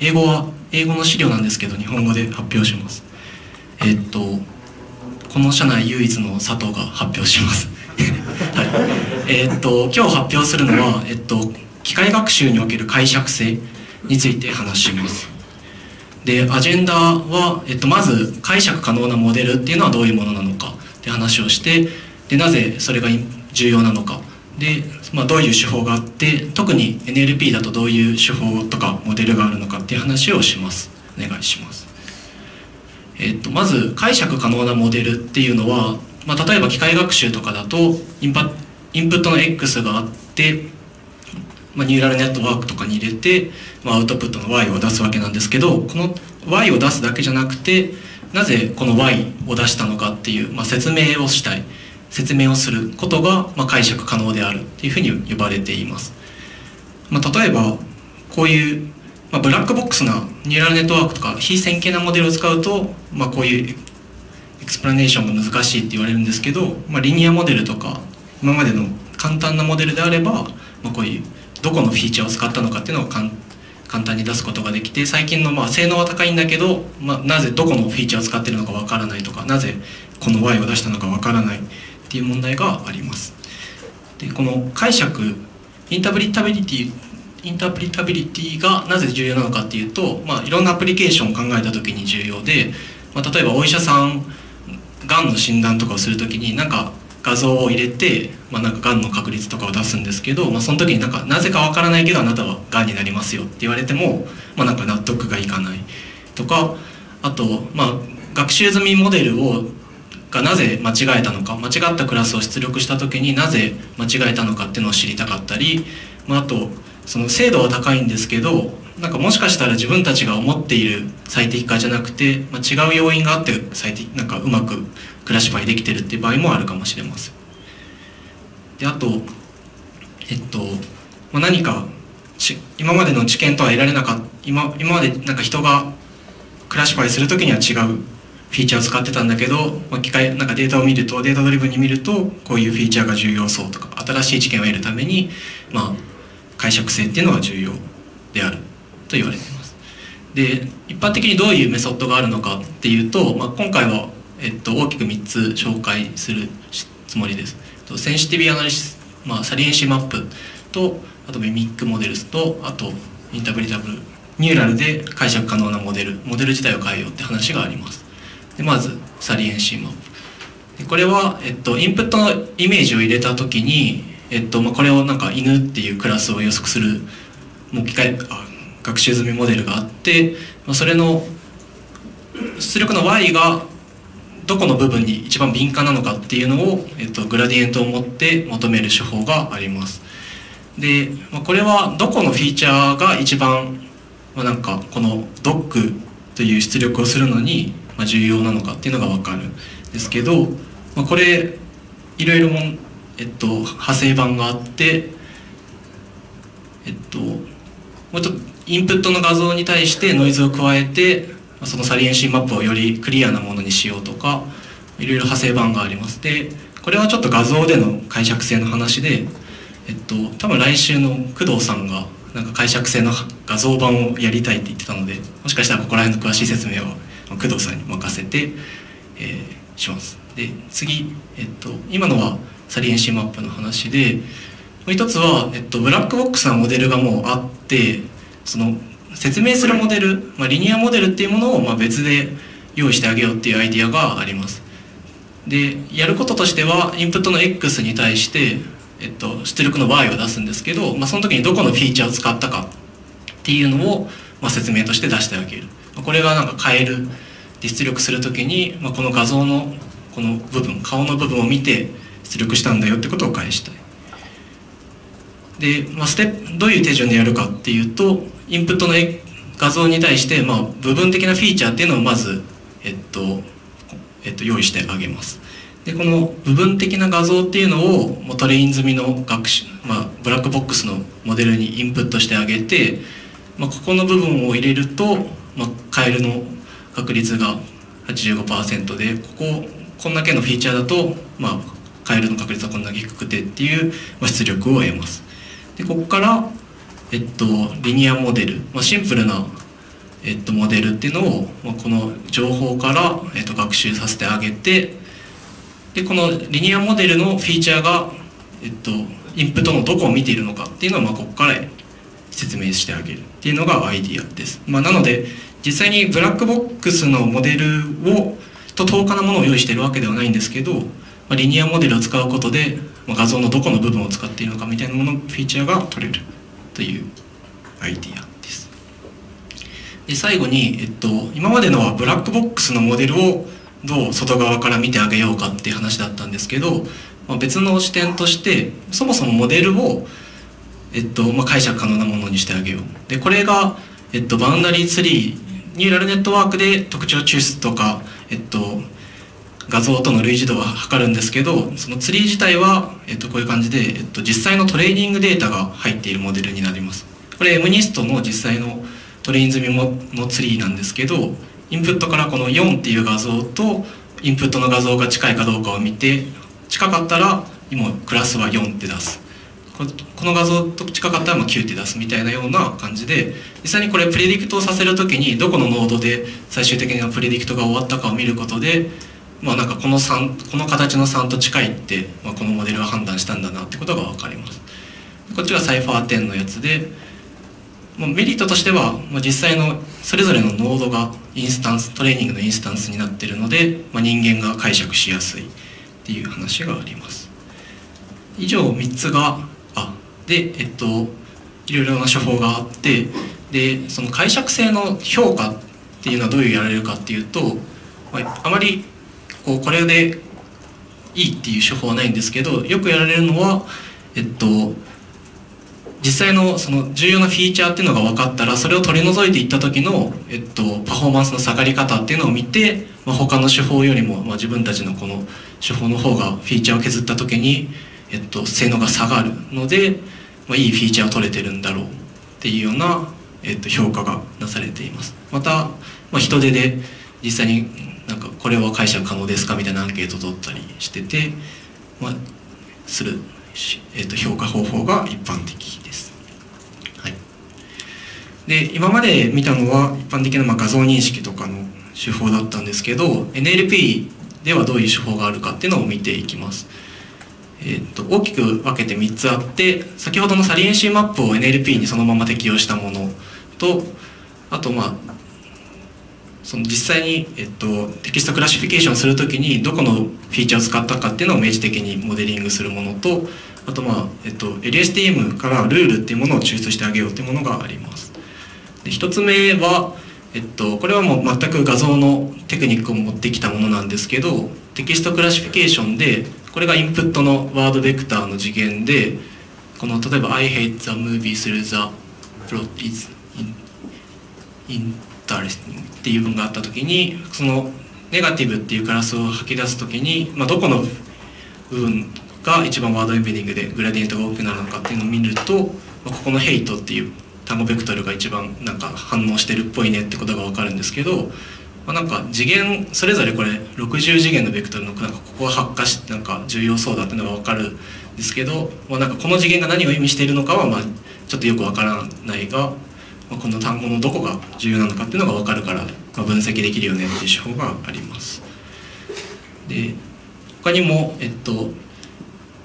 英語は英語の資料なんですけど日本語で発表します。えっとこの社内唯一の佐藤が発表します。はい。えっと今日発表するのはえっと機械学習における解釈性について話します。でアジェンダは、えっと、まず解釈可能なモデルっていうのはどういうものなのかって話をしてでなぜそれが重要なのか。で、まあ、どういう手法があって特に NLP だとどういう手法とかモデルがあるのかっていう話をします。お願いします、えっと、まず解釈可能なモデルっていうのは、まあ、例えば機械学習とかだとインパインプットの X があってまあ、ニューラルネットワークとかに入れて、まあ、アウトプットの Y を出すわけなんですけどこの Y を出すだけじゃなくてなぜこの Y を出したのかっていう、まあ、説明をしたい。説明をすることが、ま、解釈可能であるっていうふうに呼ばれています、まあ、例えばこういう、まあ、ブラックボックスなニューラルネットワークとか非線形なモデルを使うと、まあ、こういうエクスプラネーションが難しいって言われるんですけど、ま、リニアモデルとか今までの簡単なモデルであれば、ま、こういうどこのフィーチャーを使ったのかっていうのを簡単に出すことができて最近のまあ性能は高いんだけど、まあ、なぜどこのフィーチャーを使ってるのかわからないとかなぜこの Y を出したのかわからない。っていう問題があります。でこの解釈 interpretability interpretability がなぜ重要なのかっていうと、まあ、いろんなアプリケーションを考えた時に重要で、まあ、例えばお医者さんがんの診断とかをする時になんか画像を入れて、まあ、なんかがんの確率とかを出すんですけど、まあ、その時になんかなぜかわからないけどあなたはがんになりますよって言われても、まあ、なんか納得がいかないとかあと、まあ、学習済みモデルをがなぜ間違えたのか間違ったクラスを出力した時になぜ間違えたのかっていうのを知りたかったり、まあ、あとその精度は高いんですけどなんかもしかしたら自分たちが思っている最適化じゃなくて、まあ、違う要因があって最適なんかうまくクラシファイできてるっていう場合もあるかもしれません。であとえっと、まあ、何か今までの知見とは得られなかった今今までなんか人が classify する時には違うフィーチャーを使ってたんだけど、まあ、機械なんかデータを見ると data-driven に見るとこういうフィーチャーが重要そうとか新しい知見を得るために、まあ、解釈性っていうのが重要である。と言われています。で一般的にどういうメソッドがあるのかっていうと、まあ、今回はえっと、大きく3つ紹介するつもりです。sensitivity analysis、まあ、 saliency map とあと mimic models とあと interpretable neural で解釈可能なモデルモデル自体を変えようって話があります。でまず saliency map。これは、えっと、インプットのイメージを入れた時に、えっとまあ、これをなんか犬っていうクラスを予測するもう機械学習済みモデルがあって、まあ、それの出力の y がどこの部分に一番敏感なのかっていうのを、えっと、グラディエントを持って求める手法があります。で、まあ、これはどこのフィーチャーが一番、まあ、なんかこのドックという出力をするのに、まあ、重要なのかっていうのが分かるんですけど、まあ、これいろいろも、えっと、派生版があってえっともうちょっとインプットの画像に対してノイズを加えてそのサリエンシーマップをよりクリアなものにしようとかいろいろ派生版があります。でこれはちょっと画像での解釈性の話で、えっと、多分来週の工藤さんがなんか解釈性の画像版をやりたいって言ってたのでもしかしたらここら辺の詳しい説明は工藤さんに任せて、えー、します。で次、えっと、今のはサリエンシーマップの話でもう一つは、えっと、ブラックボックスなモデルがもうあってその説明するモデル、まあ、リニアモデルっていうものをまあ別で用意してあげようっていうアイディアがあります。でやることとしてはインプットの X に対して、えっと、出力の Y を出すんですけど、まあ、その時にどこのフィーチャーを使ったかっていうのを、まあ、説明として出してあげる。これがなんか変える出力する時に、まあ、この画像のこの部分顔の部分を見て出力したんだよってことを返したい。で、まあ、ステップどういう手順でやるかっていうとインプットの画像に対して、まあ、部分的なフィーチャーっていうのをまず、えっとえっと、用意してあげます。でこの部分的な画像っていうのをもうトレイン済みの学習、まあ、ブラックボックスのモデルにインプットしてあげて、まあ、ここの部分を入れると、まあ、カエルの確率が85%でこここんだけのフィーチャーだと、まあ、カエルの確率はこんだけ低くてっていう、ま、出力を得ます。でここからえっと、リニアモデル、まあ、シンプルなえっと、モデルっていうのを、まあ、この情報から、えっと、学習させてあげてでこのリニアモデルのフィーチャーが、えっと、インプットのどこを見ているのかっていうのを、まあ、ここから説明してあげる。っていうのがアイディアです、まあ、なので実際にブラックボックスのモデルをと等価なものを用意しているわけではないんですけど、まあ、リニアモデルを使うことで、まあ、画像のどこの部分を使っているのかみたいなものフィーチャーが取れるというアイディアです。で最後に、えっと、今までのはブラックボックスのモデルをどう外側から見てあげようかっていう話だったんですけど、まあ、別の視点としてそもそもモデルをえっとまあ、解釈可能なものにしてあげよう。でこれが、えっと、バウンダリーツリーニューラルネットワークで特徴抽出とか、えっと、画像との類似度は測るんですけどそのツリー自体は、えっと、こういう感じで、えっと、実際のトレーニングデータが入っているモデルになります。これ MNIST の実際のトレイン済みのツリーなんですけどインプットからこの4っていう画像とインプットの画像が近いかどうかを見て近かったら今クラスは4って出す。この画像と近かったらまあ9って出すみたいなような感じで実際にこれプレディクトをさせる時にどこのノードで最終的にはプレディクトが終わったかを見ることでまあなんかこの3この形の3と近いって、まあ、このモデルは判断したんだなってことが分かります。こっちがサイファー10のやつで、まあ、メリットとしては、まあ、実際のそれぞれのノードがインスタンストレーニングのインスタンスになってるので、まあ、人間が解釈しやすいっていう話があります。以上3つがでえっといろいろな処方があってでその解釈性の評価っていうのはどういうやられるかっていうと、まあ、あまりこうこれでいいっていう処方はないんですけどよくやられるのはえっと実際のその重要なフィーチャーっていうのが分かったらそれを取り除いていった時の、えっと、パフォーマンスの下がり方っていうのを見て、まあ、他の手法よりも、まあ、自分たちのこの手法の方がフィーチャーを削った時に、えっと、性能が下がるのでまあ、いいフィーチャーを取れてるんだろうっていうような、えっと、評価がなされています。また、まあ、人手で実際になんかこれは解釈可能ですかみたいなアンケートを取ったりしてて、まあ、する、えっと、評価方法が一般的です、はい、で今まで見たのは一般的なまあ画像認識とかの手法だったんですけど NLP ではどういう手法があるかっていうのを見ていきます。えー、と大きく分けて3つあって先ほどの saliency map を NLP にそのまま適用したものとあとまあその実際に、えっと、 text classification するときにどこのフィーチャーを使ったかっていうのを明示的にモデリングするものとあとまあ、えっと、LSTM からルールっていうものを抽出してあげようっていうものがあります。で1つ目は、えっと、これはもう全く画像のテクニックを持ってきたものなんですけど text classification でこれがインプットの word vector の次元でこの例えば「I hate the movie though the plot is interesting」っていう文があった時にそのネガティブっていうクラスを吐き出す時に、まあ、どこの部分が一番 word embedding で gradient が大きくなるのかっていうのを見ると、まあ、ここの「hate」っていう単語ベクトルが一番なんか反応してるっぽいねってことが分かるんですけどまあ、なんか次元それぞれこれ60次元のベクトルのなんかここが発火しなんか重要そうだっていうのが分かるんですけど、まあ、なんかこの次元が何を意味しているのかはまあちょっとよく分からないが、まあ、この単語のどこが重要なのかっていうのが分かるから、まあ、分析できるよねっていう手法があります。で他にも、えっと、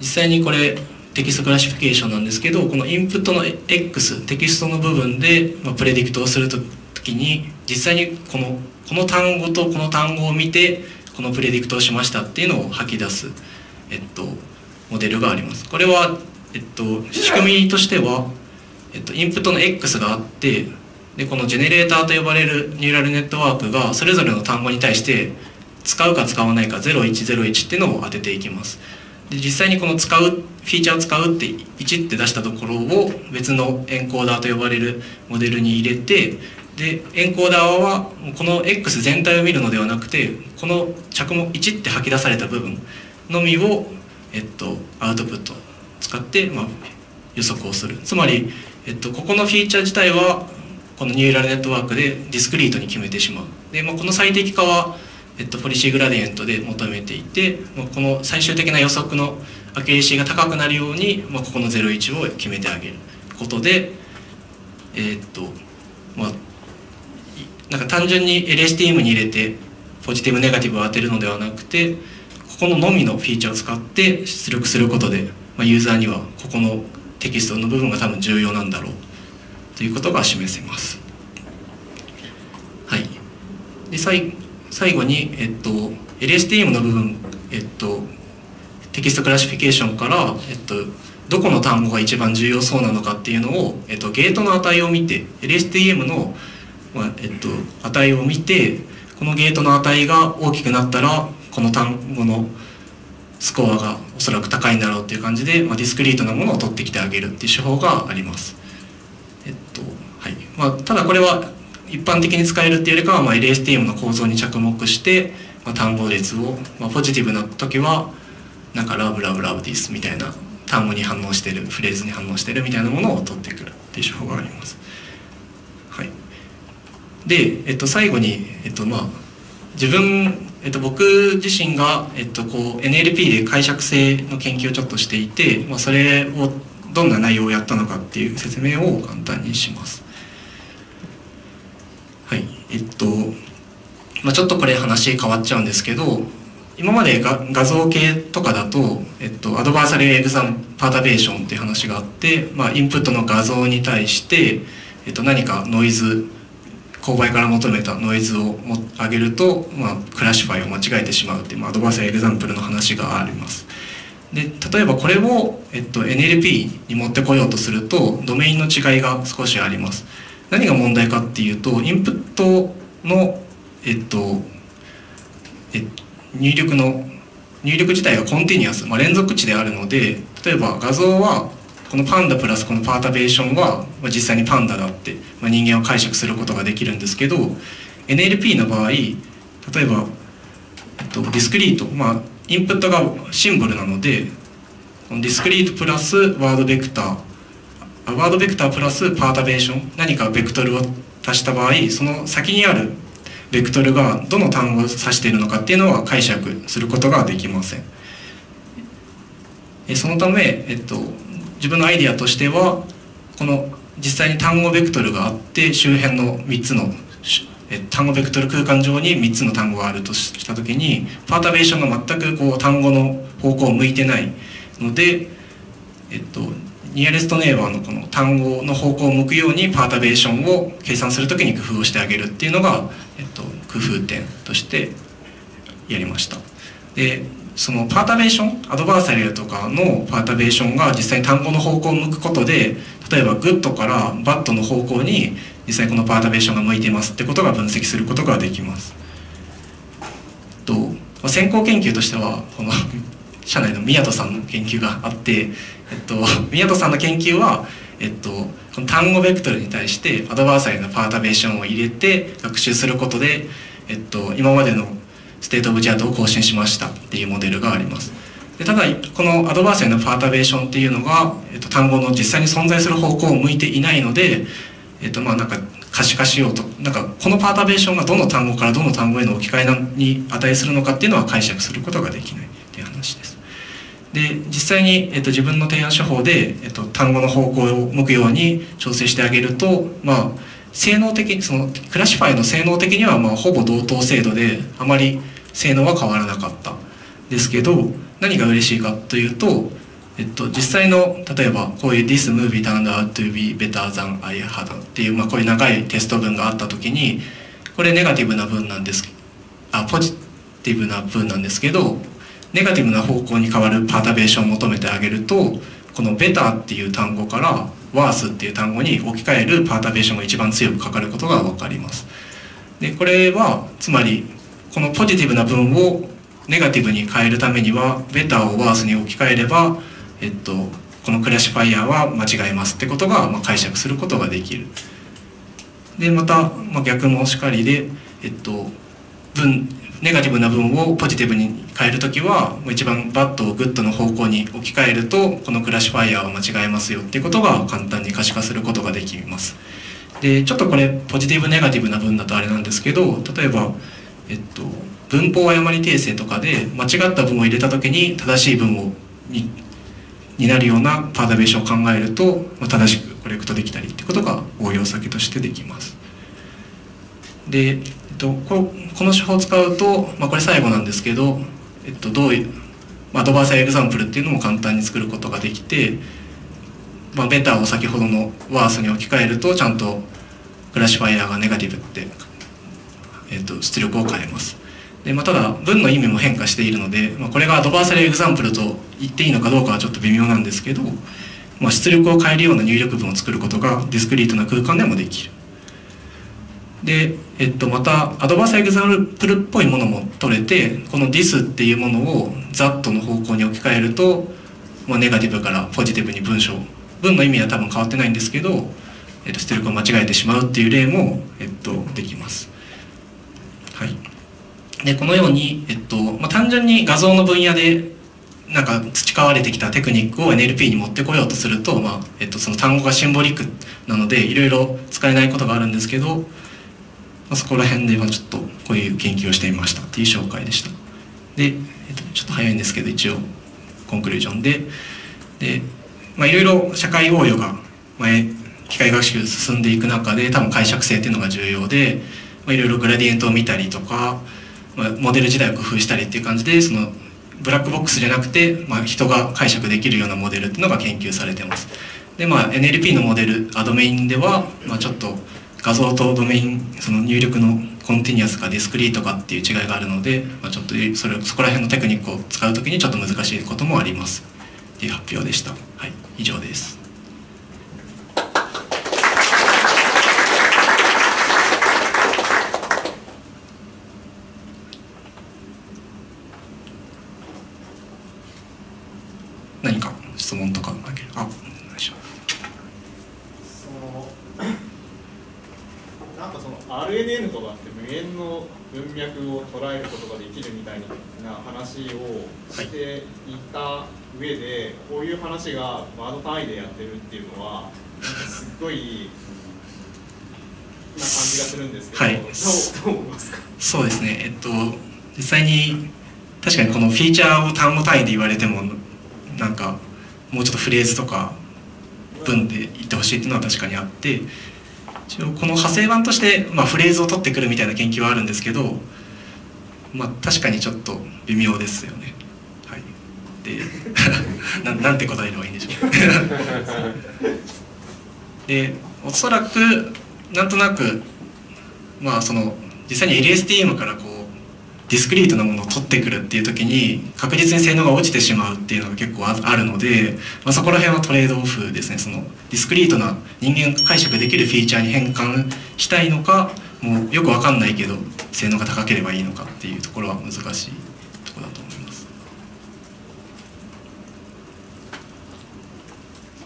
実際にこれ text classification なんですけどこのインプットの X テキストの部分で、まあ、 predict をする時に実際にこのこの単語とこの単語を見てこの predict をしましたっていうのを吐き出す、えっと、モデルがあります。これは、えっと、仕組みとしては、えっと、インプットの X があってでこのジェネレーターと呼ばれるニューラルネットワークがそれぞれの単語に対して使うか使わないか0101っていうのを当てていきます。で実際にこの使うフィーチャーを使うって1って出したところを別のエンコーダーと呼ばれるモデルに入れてでエンコーダーはこの X 全体を見るのではなくてこの着目1って吐き出された部分のみを、えっと、アウトプット使って、まあ、予測をする。つまり、えっと、ここのフィーチャー自体はこのニューラルネットワークでディスクリートに決めてしまう。で、まあ、この最適化は、えっと、ポリシーグラディエントで求めていて、まあ、この最終的な予測のアキレシーが高くなるように、まあ、ここの01を決めてあげることでえ、っとまあなんか単純に LSTM に入れてポジティブネガティブを当てるのではなくてここののみのフィーチャーを使って出力することで、まあ、ユーザーにはここのテキストの部分が多分重要なんだろうということが示せます。はい、で最最後に、えっと、LSTM の部分、えっと、 text classification から、えっと、どこの単語が一番重要そうなのかっていうのを、えっと、ゲートの値を見て LSTM の、まあえっと、値を見てこのゲートの値が大きくなったらこの単語のスコアがおそらく高いんだろうっていう感じで、まあ、ディスクリートなものを取ってきてあげるっていう手法があります。えっとはいまあ、ただこれは一般的に使えるっていうよりかは、まあ、LSTM の構造に着目して、まあ、単語列を、まあ、ポジティブな時はなんかラブラブラブディスみたいな単語に反応してるフレーズに反応してるみたいなものを取ってくるっていう手法があります。で、えっと、最後に、えっとまあ、自分、えっと、僕自身が、えっと、こう NLP で解釈性の研究をちょっとしていて、まあ、それをどんな内容をやったのかっていう説明を簡単にします。はいえっとまあ、ちょっとこれ話変わっちゃうんですけど今までが画像系とかだと、えっと、アドバーサリーエグザンパータベーションっていう話があって、まあ、インプットの画像に対して、えっと、何かノイズ勾配から求めたノイズをも上げると、まあ、 classify を間違えてしまうっていう、まあ、 adversarial example の話があります。で例えばこれを、えっと、NLP に持ってこようとするとドメインの違いが少しあります。何が問題かっていうとインプットの、えっとえ入力の入力自体が continuous、まあ、連続値であるので例えば画像はこのパンダプラスこのパータベーションは、まあ、実際にパンダだって、まあ、人間は解釈することができるんですけど NLP の場合例えば、えっと、ディスクリート、まあ、インプットがシンボルなのでこのディスクリートプラスワードベクターワードベクタープラスパータベーション何かベクトルを足した場合その先にあるベクトルがどの単語を指しているのかっていうのは解釈することができません。そのため、えっと、自分のアイディアとしてはこの実際に単語ベクトルがあって周辺の3つの単語ベクトル空間上に3つの単語があるとした時にパータベーションが全くこう単語の方向を向いてないので、えっと、ニアレストネイバーのこの単語の方向を向くようにパータベーションを計算するときに工夫をしてあげるっていうのが、えっと、工夫点としてやりました。でその perturbation adversarial とかの perturbation が実際に単語の方向を向くことで例えば good から bad の方向に実際この perturbation が向いていますってことが分析することができますと先行研究としてはこの 社内の宮戸さんの研究があって、えっと、宮戸さんの研究は、えっと、この単語ベクトルに対して adversarial の perturbation を入れて学習することで、えっと、今までの state of the art を更新しましたっていうモデルがあります。でただこの adversarial の perturbation っていうのが、えっと、単語の実際に存在する方向を向いていないので、えっと、まあなんか可視化しようとなんかこの perturbation がどの単語からどの単語への置き換えに値するのかっていうのは解釈することができないっていう話です。で実際に、えっと、自分の提案手法で、えっと、単語の方向を向くように調整してあげるとまあ性能的にそのクラシファイの性能的にはまあほぼ同等精度であまり性能は変わらなかったですけど何が嬉しいかというと、えっと、実際の例えばこういう「This movie turned out to be better than I had」っていう、まあ、こういう長いテスト文があった時にこれネガティブな文なんですあポジティブな文なんですけどネガティブな方向に変わるパータベーションを求めてあげるとこの「better」っていう単語から「worse」っていう単語に置き換える perturbation が一番強くかかることが分かります。でこれはつまりこのポジティブな文をネガティブに変えるためには「better」を「worse」に置き換えれば、えっと、この classifier は間違えますってことが、まあ、解釈することができる。でまた、まあ、逆もしかりで、えっと、文ネガティブな文をポジティブに変える時は一番 bad を good の方向に置き換えるとこの classifier は間違えますよっていうことが簡単に可視化することができます。でちょっとこれポジティブネガティブな文だとあれなんですけど例えば、えっと、文法誤り訂正とかで間違った文を入れた時に正しい文をにになるようなパータベーションを考えると、ま、正しくコレクトできたりってことが応用先としてできます。で、えっと、この手法を使うと、まあ、これ最後なんですけど、えっと、どういう、まあ、アドバーサーエグザンプルっていうのも簡単に作ることができて、まあ、ベターを先ほどのワースに置き換えるとちゃんとクラシファイヤーがネガティブって、えっと、出力を変えます。で、まあ、ただ文の意味も変化しているので、まあ、これがアドバーサリーエグザンプルと言っていいのかどうかはちょっと微妙なんですけど、まあ、出力を変えるような入力文を作ることがディスクリートな空間でもできるで、えっと、またアドバーサリーエグザンプルっぽいものも取れてこの this っていうものを that の方向に置き換えると、まあ、ネガティブからポジティブに文章文の意味は多分変わってないんですけど、えっと、出力を間違えてしまうっていう例も、えっと、できます。はい、でこのように、えっとまあ、単純に画像の分野でなんか培われてきたテクニックを NLP に持ってこようとすると、まあえっと、その単語がシンボリックなのでいろいろ使えないことがあるんですけど、まあ、そこら辺ではちょっとこういう研究をしてみましたっていう紹介でした。で、えっと、ちょっと早いんですけど一応コンクルージョンで。でまあ、いろいろ社会応用が、まあ、機械学習進んでいく中で多分解釈性っていうのが重要で、まあ、いろいろグラディエントを見たりとか、モデル時代を工夫したりっていう感じでそのブラックボックスじゃなくて、まあ、人が解釈できるようなモデルっていうのが研究されてます。でまあ NLP のモデルアドメインでは、まあ、ちょっと画像とドメインその入力のコンティニアスかディスクリートかっていう違いがあるので、まあ、ちょっとそれそこら辺のテクニックを使う時にちょっと難しいこともありますっていう発表でした。はい以上です何か質問とかあお願いしますなんかその RNN とかって無限の文脈を捉えることができるみたいな話をしていた上で、こういう話がワード単位でやってるっていうのはすっごいな感じがするんですけど、はい、どう 思いますか？そうですね。えっと実際に確かにこのフィーチャーを単語単位で言われてもなんかもうちょっとフレーズとか文で言ってほしいっていうのは確かにあって一応この派生版として、まあ、フレーズを取ってくるみたいな研究はあるんですけど、まあ、確かにちょっと微妙ですよね。ななんて答えればいいんでしょう。でおそらくなんとなくまあその実際に LSTM からこうディスクリートなものを取ってくるっていう時に確実に性能が落ちてしまうっていうのが結構あるので、まあ、そこら辺はトレードオフですね。そのディスクリートな人間解釈できるフィーチャーに変換したいのかもうよく分かんないけど性能が高ければいいのかっていうところは難しいところだと思います。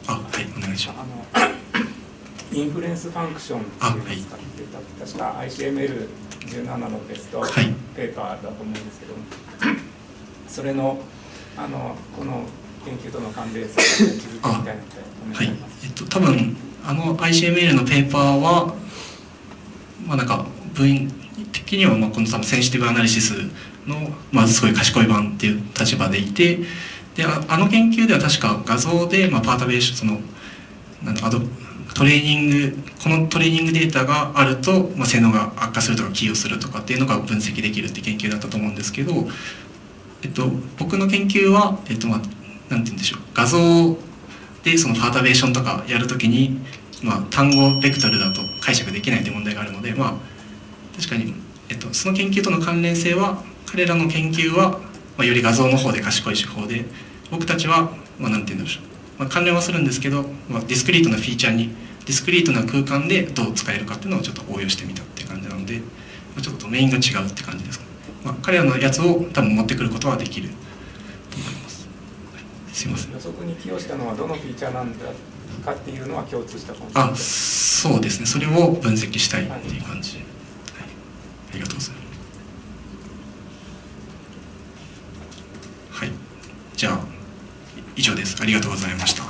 あはいお願いしますインフルエンスファンクションっていうのを使ってた、確か ICML 17のベストペーパーだと思うんですけども、はい、それのあのこの研究との関連性を気づきみたいなのではい。えっと多分あの ICML のペーパーはまあなんか部員的にはまあこの多分センシティブアナリシスのまあすごい賢い版っていう立場でいてであの研究では確か画像でまあパータベーションそのアドトレーニングこのトレーニングデータがあると、まあ、性能が悪化するとか寄与するとかっていうのが分析できるって研究だったと思うんですけど、えっと、僕の研究は、えっとまあ、なんて言うんでしょう。画像でそのパータベーションとかやるときに、まあ、単語ベクトルだと解釈できないという問題があるので、まあ、確かに、えっと、その研究との関連性は彼らの研究は、まあ、より画像の方で賢い手法で僕たちは、まあ、なんて言うんでしょう。まあ、関連はするんですけど、まあ、ディスクリートなフィーチャーにディスクリートな空間でどう使えるかっていうのをちょっと応用してみたっていう感じなので、まあ、ちょっとメインが違うって感じですかね、まあ、彼らのやつを多分持ってくることはできると思います、はい、すいません。予測に起用したのはどのフィーチャーなんだかっていうのは共通したあそうですね。それを分析したいっていう感じ、はい、ありがとうございますはいじゃあ以上です。ありがとうございました。